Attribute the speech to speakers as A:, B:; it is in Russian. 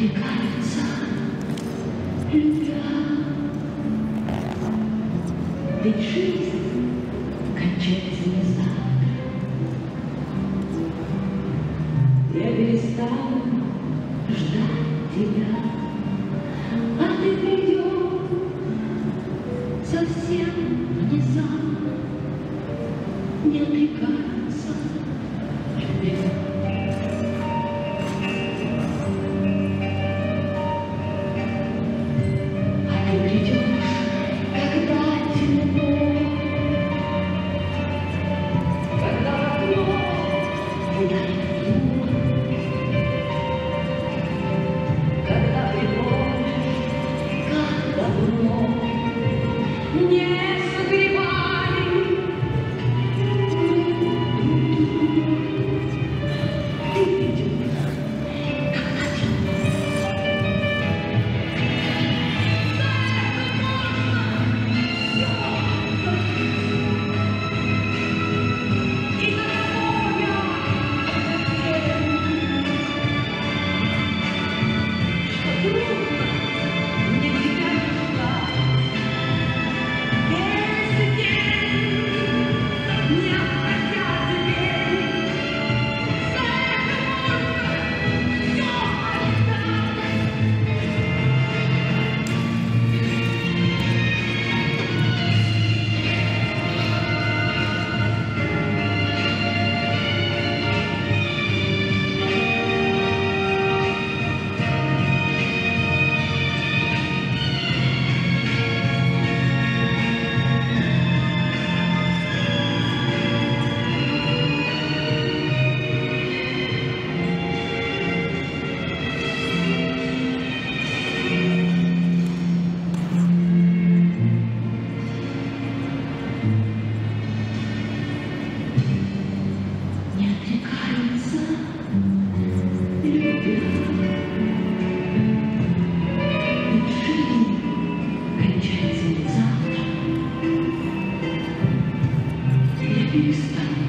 A: надвигается любя. Кончается не. Я перестала ждать тебя. Peace. East